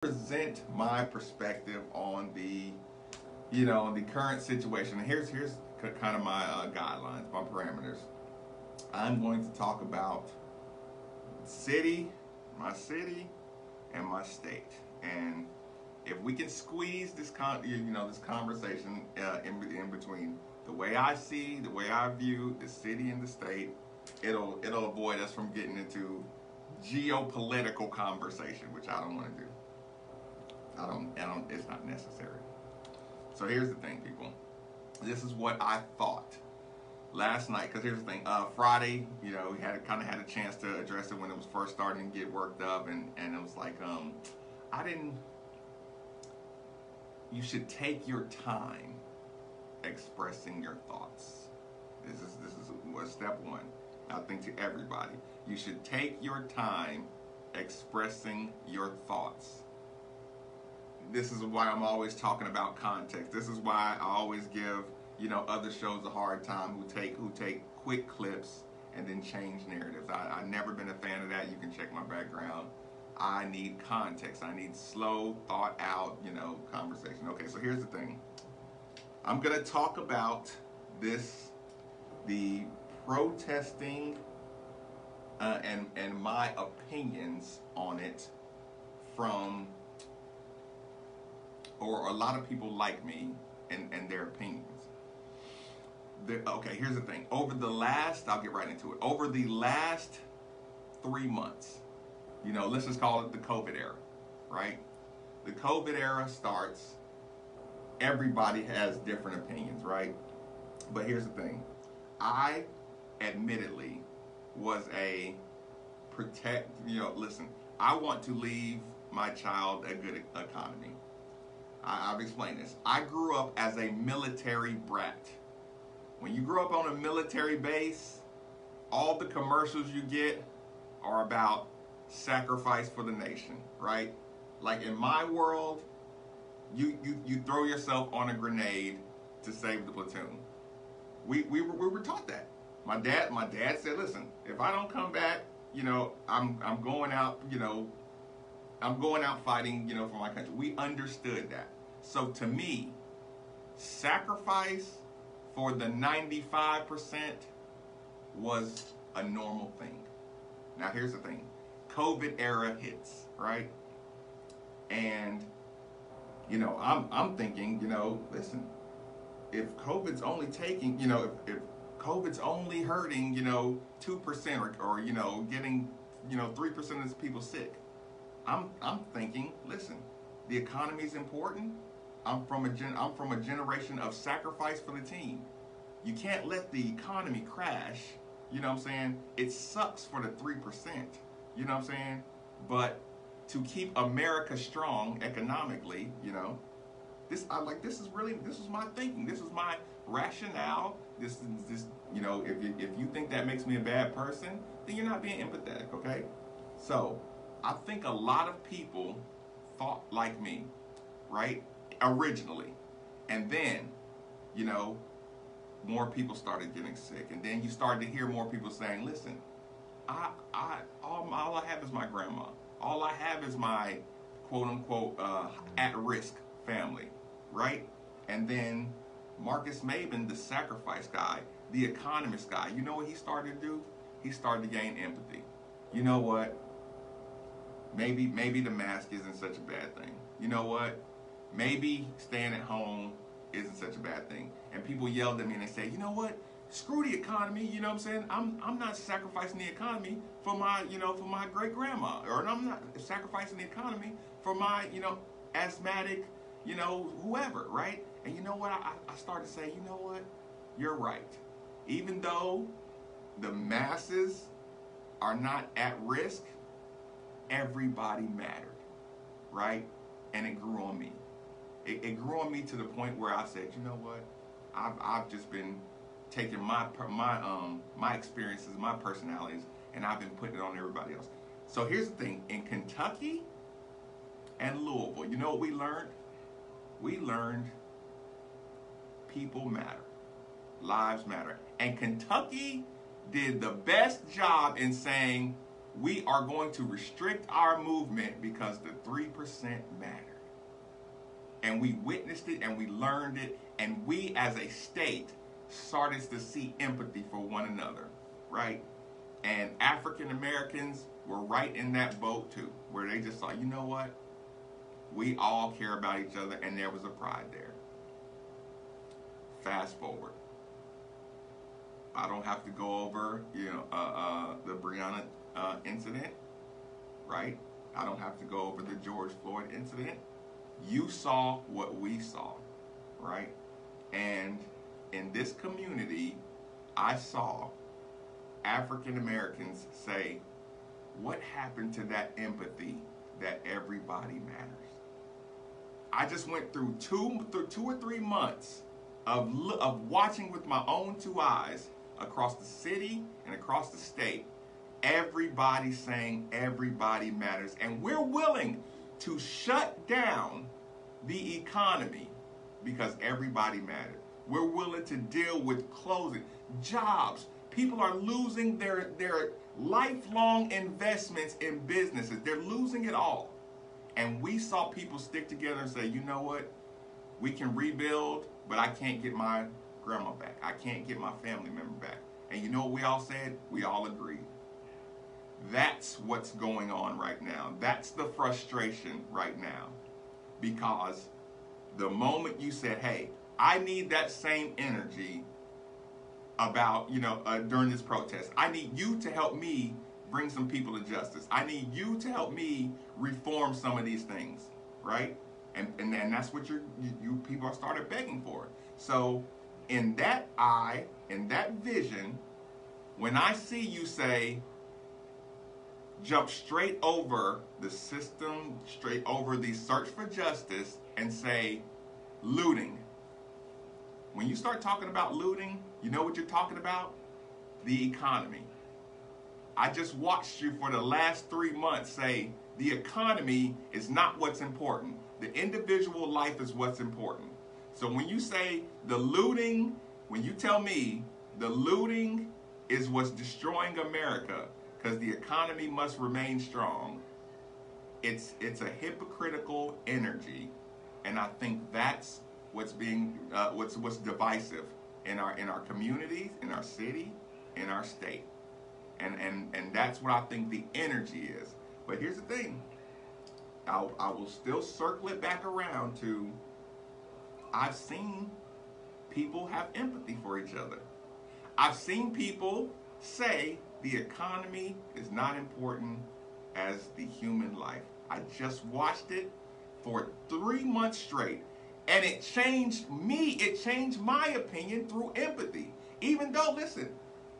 present my perspective on the, you know, the current situation. Here's here's kind of my uh, guidelines, my parameters. I'm going to talk about city, my city, and my state. And if we can squeeze this con, you know, this conversation uh, in in between the way I see, the way I view the city and the state, it'll it'll avoid us from getting into geopolitical conversation, which I don't want to do. I don't, I don't, it's not necessary. So here's the thing, people. This is what I thought last night. Because here's the thing. Uh, Friday, you know, we had kind of had a chance to address it when it was first starting to get worked up, and and it was like, um, I didn't. You should take your time expressing your thoughts. This is this is what step one. I think to everybody, you should take your time expressing your thoughts this is why I'm always talking about context. This is why I always give you know other shows a hard time who take who take quick clips and then change narratives. I, I've never been a fan of that. You can check my background. I need context. I need slow, thought out, you know, conversation. Okay, so here's the thing. I'm gonna talk about this, the protesting, uh, and and my opinions on it from or a lot of people like me and, and their opinions. The, okay, here's the thing. Over the last, I'll get right into it. Over the last three months, you know, let's just call it the COVID era, right? The COVID era starts, everybody has different opinions, right? But here's the thing. I admittedly was a protect, you know, listen, I want to leave my child a good economy. I, have explained this. I grew up as a military brat. When you grow up on a military base, all the commercials you get are about sacrifice for the nation, right? Like in my world, you, you, you throw yourself on a grenade to save the platoon. We, we, were, we were taught that. My dad, my dad said, listen, if I don't come back, you know, I'm, I'm going out, you know, I'm going out fighting, you know, for my country. We understood that. So to me, sacrifice for the 95% was a normal thing. Now here's the thing. COVID era hits, right? And you know, I'm I'm thinking, you know, listen, if COVID's only taking, you know, if, if COVID's only hurting, you know, two percent or, or you know, getting, you know, three percent of people sick, I'm I'm thinking, listen, the economy is important. I'm from a gen, I'm from a generation of sacrifice for the team. You can't let the economy crash. You know what I'm saying? It sucks for the three percent. You know what I'm saying? But to keep America strong economically, you know, this I like this is really this is my thinking. This is my rationale. This is this you know, if you, if you think that makes me a bad person, then you're not being empathetic, okay? So, I think a lot of people thought like me, right? Originally. And then, you know, more people started getting sick. And then you started to hear more people saying, listen, I, I, all, all I have is my grandma. All I have is my quote unquote uh, at risk family, right? And then Marcus Maven, the sacrifice guy, the economist guy, you know what he started to do? He started to gain empathy. You know what? Maybe maybe the mask isn't such a bad thing. You know what? Maybe staying at home isn't such a bad thing. And people yelled at me and they say, you know what? Screw the economy. You know what I'm saying? I'm I'm not sacrificing the economy for my you know for my great grandma, or I'm not sacrificing the economy for my you know asthmatic you know whoever, right? And you know what? I, I started to say, you know what? You're right. Even though the masses are not at risk, everybody mattered, right? And it grew on me. It, it, grew on me to the point where I said, you know what? I've, I've just been taking my my um my experiences, my personalities, and I've been putting it on everybody else. So here's the thing: in Kentucky and Louisville, you know what we learned? We learned people matter, lives matter, and Kentucky did the best job in saying we are going to restrict our movement because the 3% mattered. And we witnessed it and we learned it, and we as a state started to see empathy for one another, right? And African Americans were right in that boat too, where they just thought, you know what? We all care about each other, and there was a pride there. Fast forward. I don't have to go over, you know, uh, uh, the Breonna uh, incident, right? I don't have to go over the George Floyd incident. You saw what we saw, right? And in this community, I saw African Americans say, what happened to that empathy that everybody matters? I just went through two, through two or three months of, of watching with my own two eyes across the city and across the state, everybody saying everybody matters. And we're willing to shut down the economy because everybody matters. We're willing to deal with closing jobs. People are losing their, their lifelong investments in businesses. They're losing it all. And we saw people stick together and say, you know what? We can rebuild, but I can't get my grandma back. I can't get my family member back. And you know what we all said? We all agreed. That's what's going on right now. That's the frustration right now. Because the moment you said, hey, I need that same energy about, you know, uh, during this protest. I need you to help me bring some people to justice. I need you to help me reform some of these things, right? And and, and that's what you you people started begging for. So in that eye, in that vision, when I see you say, jump straight over the system, straight over the search for justice, and say, looting. When you start talking about looting, you know what you're talking about? The economy. I just watched you for the last three months say the economy is not what's important. The individual life is what's important. So when you say the looting, when you tell me the looting is what's destroying America because the economy must remain strong, it's it's a hypocritical energy, and I think that's what's being uh, what's what's divisive in our in our communities, in our city, in our state and and and that's what I think the energy is. But here's the thing. I'll, I will still circle it back around to I've seen people have empathy for each other. I've seen people say the economy is not important as the human life. I just watched it for three months straight and it changed me. It changed my opinion through empathy. Even though, listen,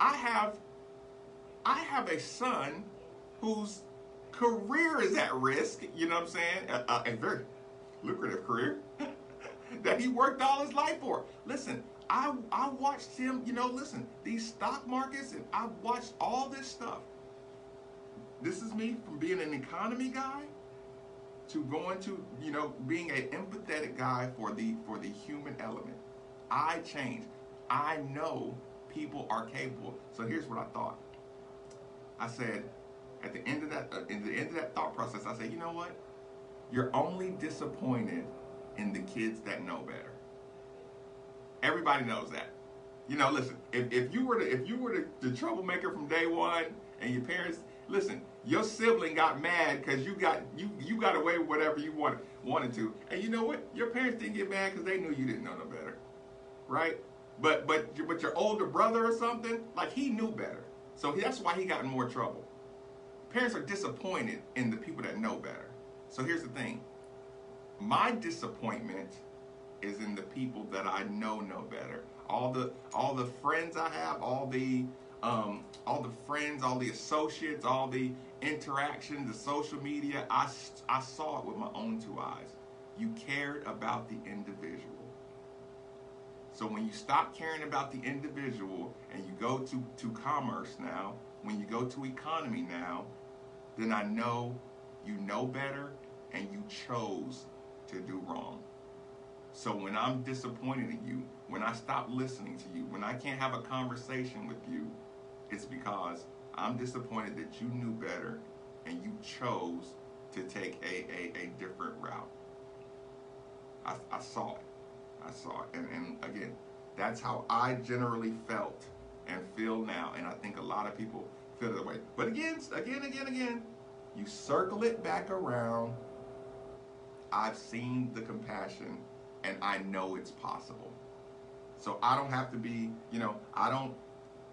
I have I have a son whose career is at risk, you know what I'm saying? A, a, a very lucrative career that he worked all his life for. Listen, I, I watched him, you know, listen, these stock markets, and I watched all this stuff. This is me from being an economy guy to going to, you know, being an empathetic guy for the for the human element. I changed. I know people are capable. So here's what I thought. I said, at the end of that, uh, in the end of that thought process, I said, you know what? You're only disappointed in the kids that know better. Everybody knows that. You know, listen, if, if you were the, if you were the, the troublemaker from day one, and your parents, listen, your sibling got mad because you got you you got away with whatever you wanted wanted to, and you know what? Your parents didn't get mad because they knew you didn't know no better, right? But but but your older brother or something, like he knew better. So that's why he got in more trouble. Parents are disappointed in the people that know better. So here's the thing. My disappointment is in the people that I know know better. All the all the friends I have, all the um, all the friends, all the associates, all the interaction, the social media, I, I saw it with my own two eyes. You cared about the individual. So when you stop caring about the individual and you go to, to commerce now, when you go to economy now, then I know you know better and you chose to do wrong. So when I'm disappointed in you, when I stop listening to you, when I can't have a conversation with you, it's because I'm disappointed that you knew better and you chose to take a, a, a different route. I, I saw it. I saw it. And, and again, that's how I generally felt and feel now. And I think a lot of people feel that way. But again, again, again, again, you circle it back around. I've seen the compassion and I know it's possible. So I don't have to be, you know, I don't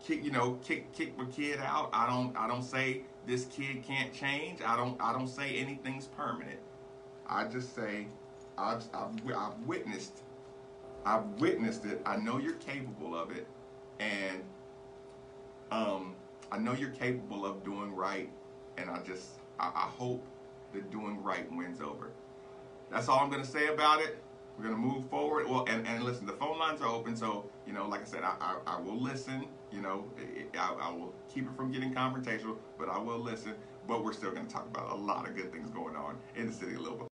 kick, you know, kick kick my kid out. I don't I don't say this kid can't change. I don't I don't say anything's permanent. I just say I've, I've, I've witnessed I've witnessed it. I know you're capable of it, and um, I know you're capable of doing right. And I just I, I hope that doing right wins over. That's all I'm gonna say about it. We're gonna move forward. Well, and, and listen, the phone lines are open, so you know, like I said, I, I, I will listen. You know, I, I will keep it from getting confrontational, but I will listen. But we're still gonna talk about a lot of good things going on in the city of Louisville.